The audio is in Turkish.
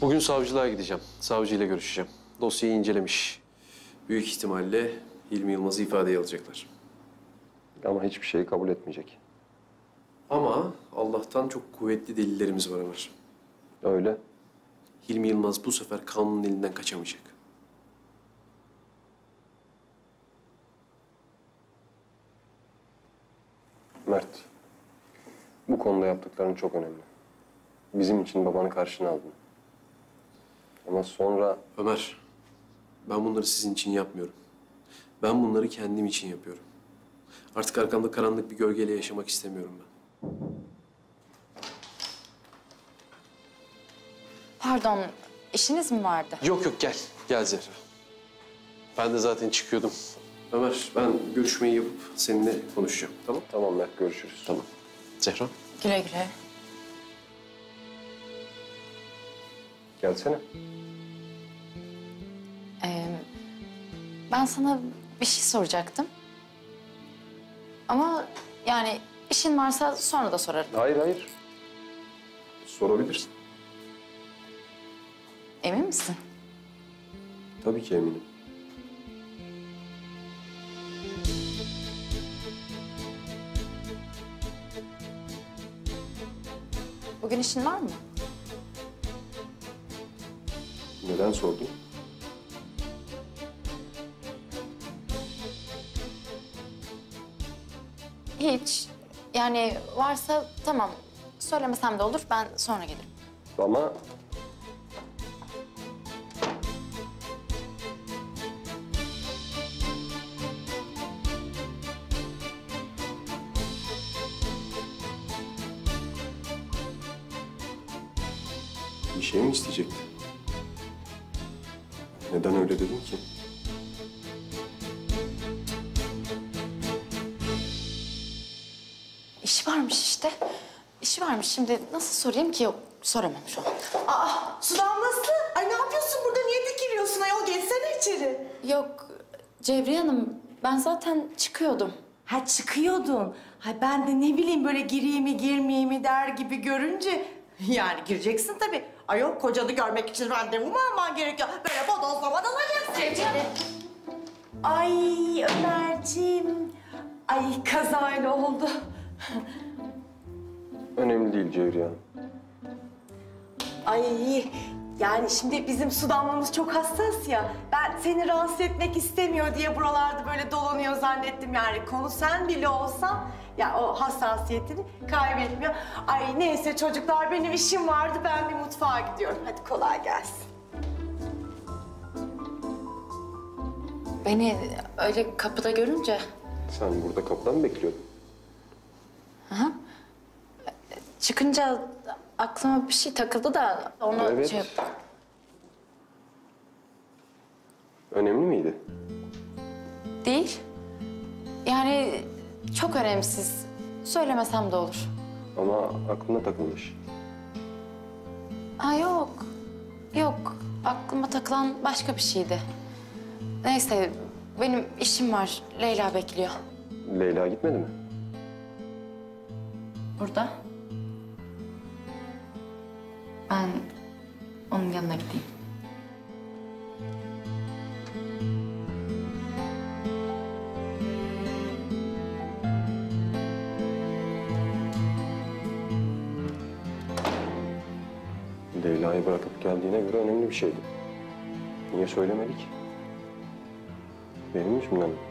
Bugün savcılığa gideceğim. Savcıyla görüşeceğim. Dosyayı incelemiş. Büyük ihtimalle Hilmi Yılmaz'ı ifadeye alacaklar. Ama hiçbir şeyi kabul etmeyecek. Ama Allah'tan çok kuvvetli delillerimiz var Ömer. Öyle. Hilmi Yılmaz bu sefer kanunun elinden kaçamayacak. Mert. Bu konuda yaptıkların çok önemli. Bizim için babanı karşına aldın. Ama sonra Ömer, ben bunları sizin için yapmıyorum. Ben bunları kendim için yapıyorum. Artık arkamda karanlık bir gölgeyle yaşamak istemiyorum ben. Pardon, işiniz mi vardı? Yok yok gel. Gel Zehra. Ben de zaten çıkıyordum. Ömer ben görüşmeyi yapıp seninle konuşacağım. Tamam? tamam Mert görüşürüz. Tamam. Zehra. Güle güle. Gelsene. Ee, ben sana bir şey soracaktım. Ama yani işin varsa sonra da sorarım. Hayır hayır. Sorabilirsin. Emin misin? Tabii ki eminim. Bugün işin var mı? Neden sordun? Hiç. Yani varsa tamam. Söylemesem de olur. Ben sonra gelirim. Ama bir şey mi isteyecekti? Neden öyle dedin ki? İşi varmış işte. İşi varmış. Şimdi nasıl sorayım ki? Yok, soramam şu an. Aa, su damlası. Ay ne yapıyorsun burada? Niye dikiliyorsun ayol? Geçsene içeri. Yok, Cevriye Hanım. Ben zaten çıkıyordum. Ha çıkıyordun. Ha ben de ne bileyim böyle gireyim mi girmeyeyim mi der gibi görünce... Yani gireceksin tabii. Ayol kocanı görmek için randevu mu alman gerekiyor? Böyle bodozlama dalacaksın. Ay Ömerciğim. Ay kazayla oldu. Önemli değil Cevriye Hanım. Ay yani şimdi bizim su damlamız çok hassas ya. Ben seni rahatsız etmek istemiyor diye buralarda böyle dolanıyor zannettim yani. Konu sen bile olsan ya o hassasiyetini kaybetmiyor. Ay neyse çocuklar benim işim vardı ben bir mutfağa gidiyorum. Hadi kolay gelsin. Beni öyle kapıda görünce Sen burada kapıda mı bekliyordun? çıkınca aklıma bir şey takıldı da onu Evet. şey... Önemli miydi? Değil. Yani çok önemsiz. Söylemesem de olur. Ama aklına takılmış. Ha yok. Yok. Aklıma takılan başka bir şeydi. Neyse benim işim var. Leyla bekliyor. Leyla gitmedi mi? Burada. Ben onun yanına gideyim. Leyla'yı bırakıp geldiğine göre önemli bir şeydi. Niye söylemedik? Benim yüzümden mi?